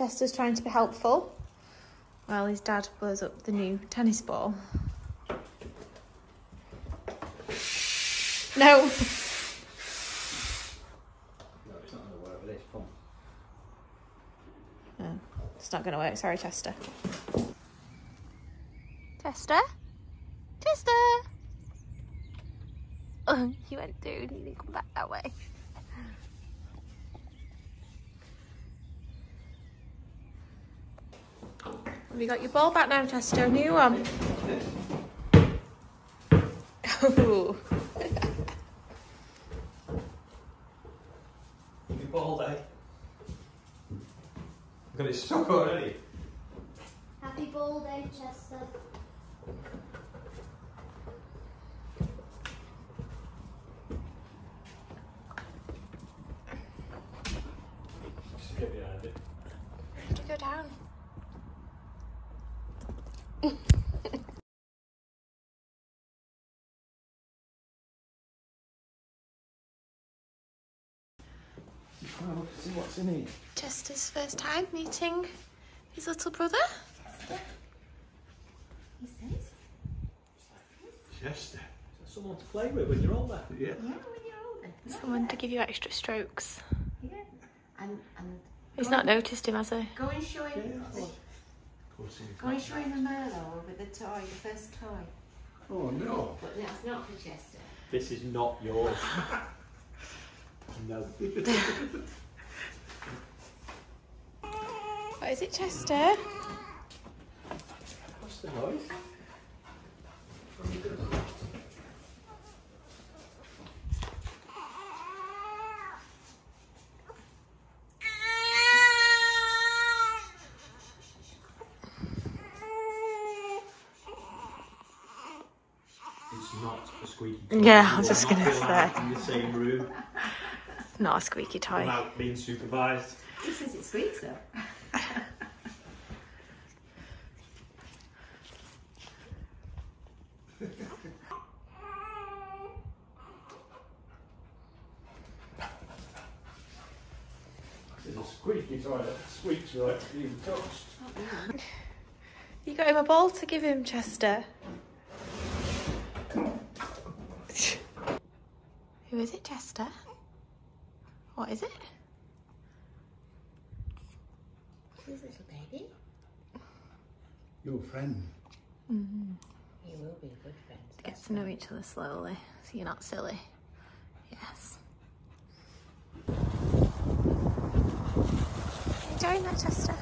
Chester's trying to be helpful while his dad blows up the new tennis ball. No. No, it's not going to work with this pump. No, it's not going to work. Sorry, Chester. Chester? Chester! Oh, he went through. He didn't come back that way. Have you got your ball back now, Chester? A new one. Oh. You ball day. Got it stuck already. Happy ball day, Chester. Just get behind it. Have to go down. Oh, see what's in here. Chester's first time meeting his little brother. He says. Chester. Someone to play with when you're older. Yeah. Yeah, when you're older. Someone to give you extra strokes. Yeah. And, and He's not noticed him, has he? go and show him. Of course he Go and show him the Merlot with the tie, the first toy. Oh no. But that's not for Chester. This is not yours. no. What oh, is it, Chester? What's the noise? Not a squeaky toy. Yeah, I You was just gonna be say. In the same room It's not a squeaky toy. without being supervised. He says it squeaks though. There's a squeaky toilet that squeaks like being touched. You got him a ball to give him, Chester. Who is it, Chester? What is it? His little baby. Your friend. Mm-hmm. You will be a good friend. Get to know each other slowly, so you're not silly. Yes. Enjoying that, Chester?